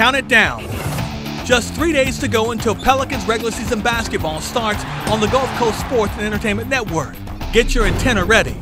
count it down. Just three days to go until Pelicans regular season basketball starts on the Gulf Coast Sports and Entertainment Network. Get your antenna ready.